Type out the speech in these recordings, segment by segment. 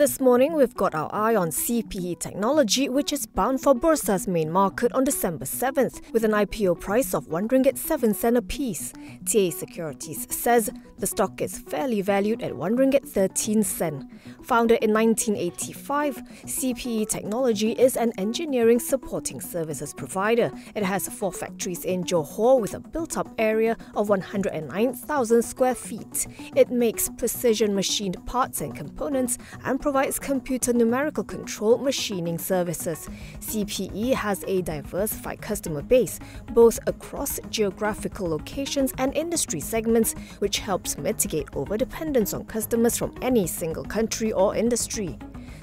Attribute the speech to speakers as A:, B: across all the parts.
A: This morning, we've got our eye on CPE Technology, which is bound for Bursa's main market on December 7th, with an IPO price of 1 ringgit 7 cent a piece. TA Securities says the stock is fairly valued at 1 ringgit 13 cent. Founded in 1985, CPE Technology is an engineering supporting services provider. It has four factories in Johor with a built-up area of 109,000 square feet. It makes precision machined parts and components and provides computer numerical control machining services. CPE has a diversified customer base, both across geographical locations and industry segments, which helps mitigate overdependence on customers from any single country or industry.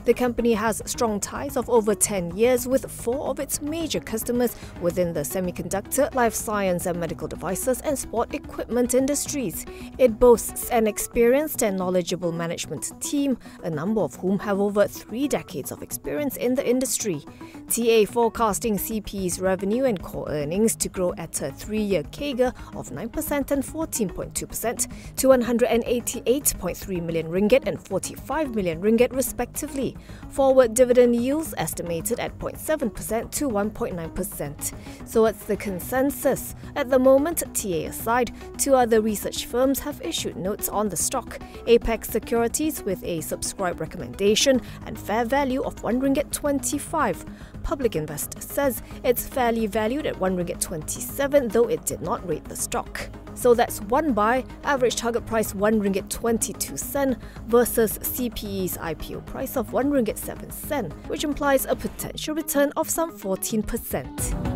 A: The company has strong ties of over 10 years with four of its major customers within the semiconductor, life science and medical devices and sport equipment industries. It boasts an experienced and knowledgeable management team, a number of whom have over three decades of experience in the industry. TA forecasting CPE's revenue and core earnings to grow at a three-year CAGR of 9% and 14.2% to 188.3 million ringgit and 45 million ringgit respectively. Forward dividend yields estimated at 0.7% to 1.9%. So it's the consensus? At the moment, TA aside, two other research firms have issued notes on the stock. Apex Securities with a subscribe recommendation and fair value of 1 ringgit 25. Public Investor says it's fairly valued at 1 ringgit 27 though it did not rate the stock. So that's one buy, average target price 1 ringgit 22 cent versus CPE's IPO price of 1 ringgit 7 cent, which implies a potential return of some 14%.